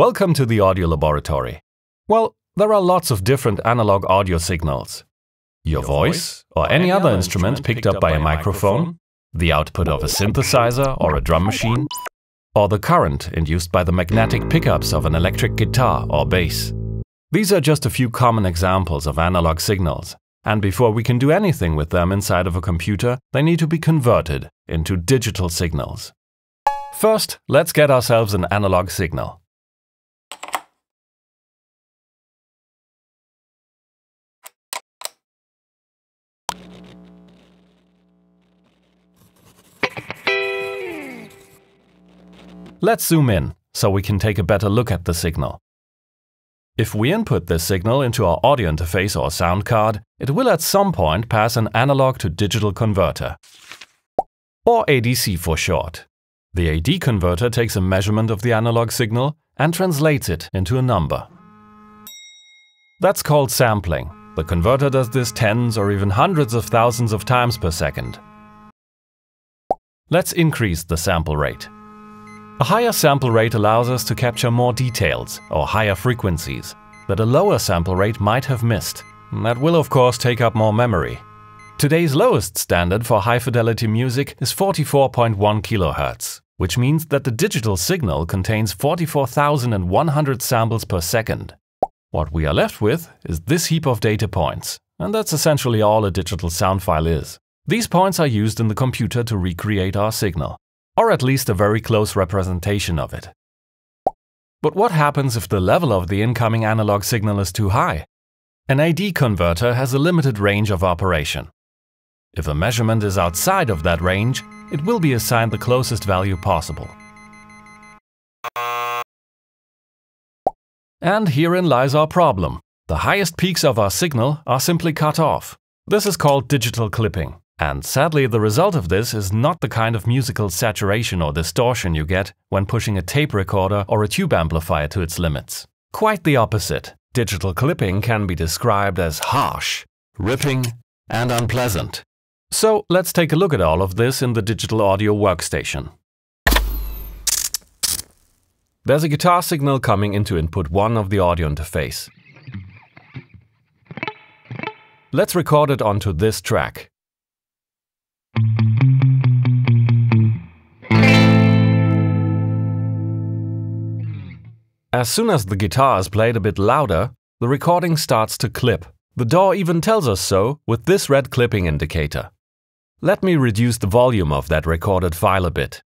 Welcome to the audio laboratory. Well, there are lots of different analog audio signals. Your voice, or any other instrument picked up by a microphone, the output of a synthesizer or a drum machine, or the current induced by the magnetic pickups of an electric guitar or bass. These are just a few common examples of analog signals, and before we can do anything with them inside of a computer, they need to be converted into digital signals. First, let's get ourselves an analog signal. Let's zoom in, so we can take a better look at the signal. If we input this signal into our audio interface or sound card, it will at some point pass an analog to digital converter, or ADC for short. The AD converter takes a measurement of the analog signal and translates it into a number. That's called sampling. The converter does this tens or even hundreds of thousands of times per second. Let's increase the sample rate. A higher sample rate allows us to capture more details or higher frequencies that a lower sample rate might have missed. That will of course take up more memory. Today's lowest standard for high-fidelity music is 44.1 kHz, which means that the digital signal contains 44,100 samples per second. What we are left with is this heap of data points, and that's essentially all a digital sound file is. These points are used in the computer to recreate our signal or at least a very close representation of it. But what happens if the level of the incoming analog signal is too high? An AD converter has a limited range of operation. If a measurement is outside of that range, it will be assigned the closest value possible. And herein lies our problem. The highest peaks of our signal are simply cut off. This is called digital clipping. And sadly, the result of this is not the kind of musical saturation or distortion you get when pushing a tape recorder or a tube amplifier to its limits. Quite the opposite. Digital clipping can be described as harsh, ripping, and unpleasant. So let's take a look at all of this in the digital audio workstation. There's a guitar signal coming into input 1 of the audio interface. Let's record it onto this track. As soon as the guitar is played a bit louder, the recording starts to clip. The DAW even tells us so with this red clipping indicator. Let me reduce the volume of that recorded file a bit.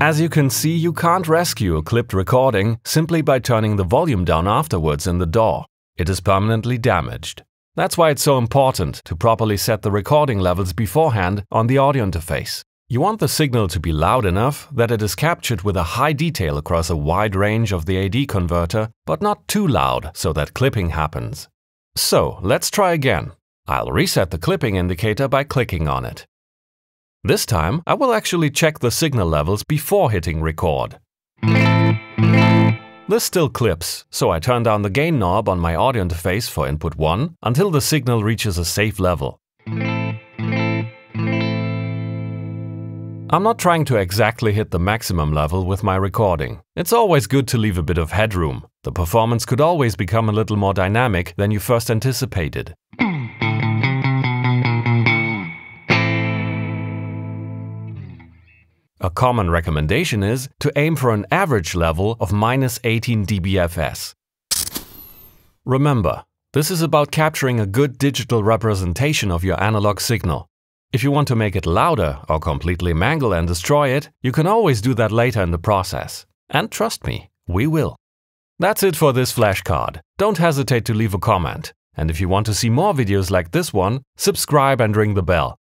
As you can see, you can't rescue a clipped recording simply by turning the volume down afterwards in the DAW. It is permanently damaged. That's why it's so important to properly set the recording levels beforehand on the audio interface. You want the signal to be loud enough that it is captured with a high detail across a wide range of the AD converter, but not too loud so that clipping happens. So, let's try again. I'll reset the clipping indicator by clicking on it. This time, I will actually check the signal levels before hitting record. This still clips, so I turn down the gain knob on my audio interface for input 1 until the signal reaches a safe level. I'm not trying to exactly hit the maximum level with my recording. It's always good to leave a bit of headroom. The performance could always become a little more dynamic than you first anticipated. A common recommendation is to aim for an average level of minus 18 dBFS. Remember, this is about capturing a good digital representation of your analog signal. If you want to make it louder or completely mangle and destroy it, you can always do that later in the process. And trust me, we will. That's it for this flashcard. Don't hesitate to leave a comment. And if you want to see more videos like this one, subscribe and ring the bell.